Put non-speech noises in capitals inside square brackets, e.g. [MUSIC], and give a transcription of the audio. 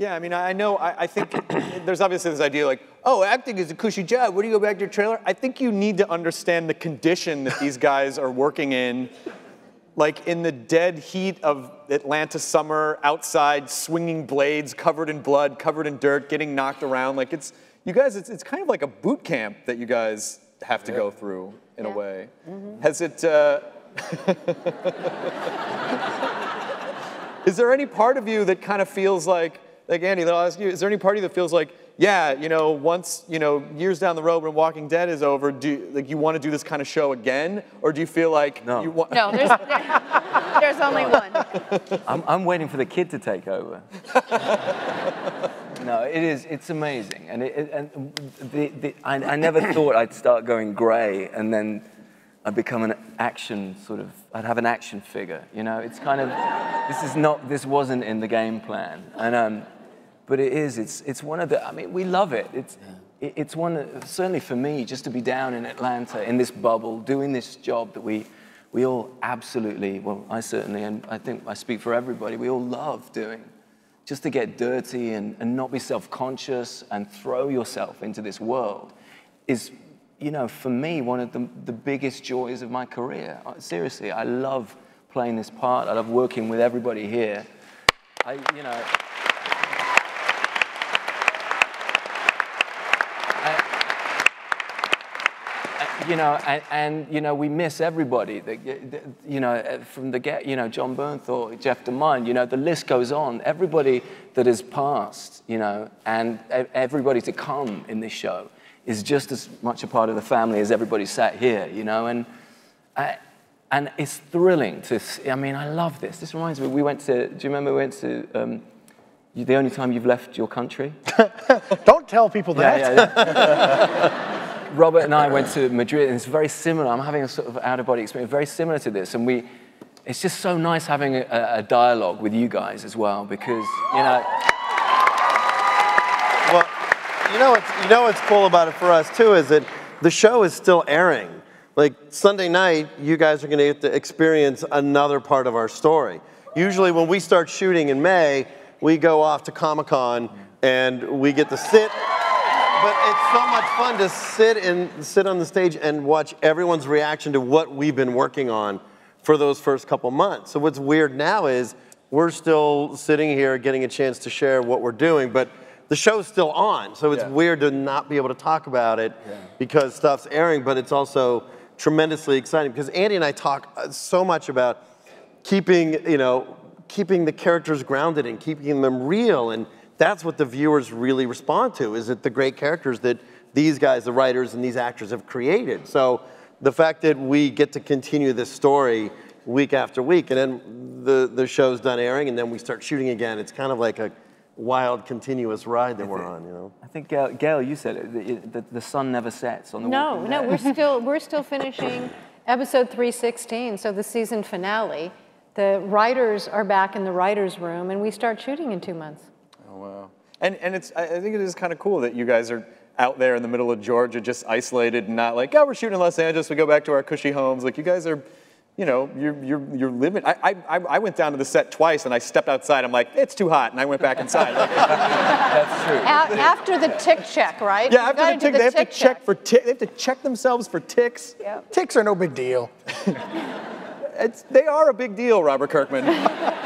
Yeah, I mean, I know, I, I think [COUGHS] there's obviously this idea like, oh, acting is a cushy job. What do you go back to your trailer? I think you need to understand the condition that these [LAUGHS] guys are working in. Like in the dead heat of Atlanta summer, outside, swinging blades, covered in blood, covered in dirt, getting knocked around. Like it's, you guys, it's, it's kind of like a boot camp that you guys have to go through in a Yeah. way. Has it, uh, [LAUGHS] is there any part of you that kind of feels like, like Andy, I'll ask you, is there any part of you that feels like, yeah, you know, once, you know, years down the road when Walking Dead is over, do you, like you want to do this kind of show again? Or do you feel like No. you want, No, there's, there- [LAUGHS] there's only one. I'm, I'm waiting for the kid to take over. [LAUGHS] no, it is. It's amazing, and it, it- and the, the, I, I never [COUGHS] thought I'd start going grey, and then I'd become an action sort of. I'd have an action figure. You know, it's kind of. This is not. This wasn't in the game plan, and um, but it is. It's it's one of the. I mean, we love it. It's. it- It's one, of- certainly for me, just to be down in Atlanta in this bubble, doing this job that we, we all absolutely, well, I certainly, and I think I speak for everybody, we all love doing. Just to get dirty and, and not be self conscious and throw yourself into this world is, you know, for me, one of the, the biggest joys of my career. Seriously, I love playing this part. I love working with everybody here. I, you know, you know, and, and, you know, we miss everybody. The, the- you know, uh, from the get, you know, Jon Bernthal, Jeff DeMunn, you know, the list goes on. Everybody that has passed, you know, and everybody to come in this show is just as much a part of the family as everybody sat here, you know, and. I, and it's thrilling to see. I mean, I love this. This reminds me, we went to, do you remember we went to, um, you, the only time you've left your country? [LAUGHS] Don't tell people that. Yeah, [LAUGHS] yeah, yeah. [LAUGHS] Robert and I went to Madrid, and it's very similar. I'm having a sort of out of body experience, very similar to this. And we, it's just so nice having a, a dialogue with you guys as well, because, you know, Well, you know what's you know what's cool about it for us too is that the show is still airing. Like Sunday night, you guys are going to get to experience another part of our story. Usually, when we start shooting in May, we go off to Comic Con and we get to sit. But it's so much fun to sit and sit on the stage and watch everyone's reaction to what we've been working on for those first couple months. So what's weird now is we're still sitting here getting a chance to share what we're doing, but the show's still on. So it's Yeah. weird to not be able to talk about it because stuff's airing, but it's also tremendously exciting because Andy and I talk uh, so much about keeping, you know, keeping the characters grounded and keeping them real. And that's what the viewers really respond to, is that the great characters that these guys, the writers and these actors have created. So the fact that we get to continue this story week after week, and then the, the show's done airing, and then we start shooting again, it's kind of like a wild, continuous ride that we're on, you know? I think, Gale, Gale you said it, the, the, the sun never sets on the No, no, Dead. we're still, [LAUGHS] we're still finishing episode 316, so the season finale. The writers are back in the writers' room, and we start shooting in two months. Oh, wow. And, and it's, I I think it is kind of cool that you guys are out there in the middle of Georgia, just isolated and not like, oh, we're shooting in Los Angeles, we go back to our cushy homes. Like, you guys are, you know, you're, you're, you're living. I, I, I I went down to the set twice and I stepped outside. I'm like, it's too hot. And I went back inside. Like, [LAUGHS] That's true. A- After the tick check, right? yeah, You after gotta the do tick, they have to tick check for tick. They have to check themselves for ticks. Yep. Ticks are no big deal. [LAUGHS] It's, they are a big deal, Robert Kirkman. [LAUGHS]